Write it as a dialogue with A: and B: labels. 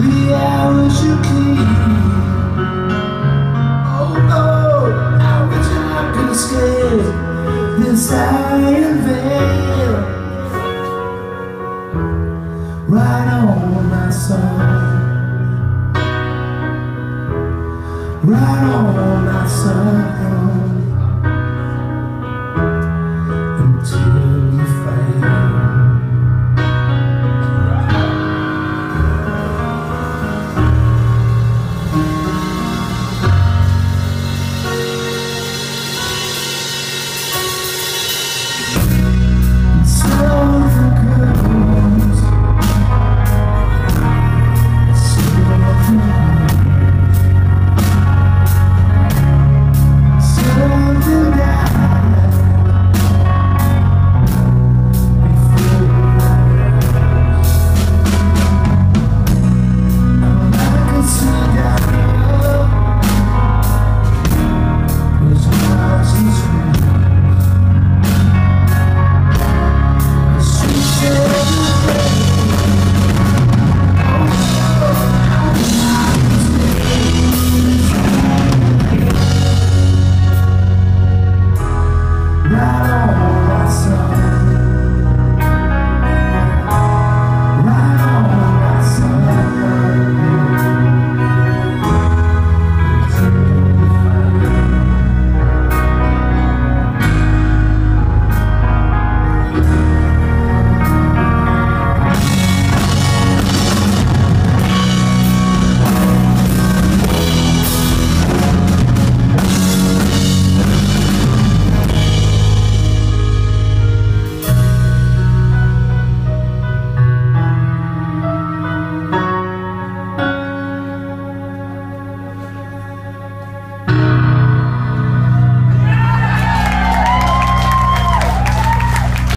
A: The hours you keep. Oh, oh could escape this. Right on, my son. Right on, my son.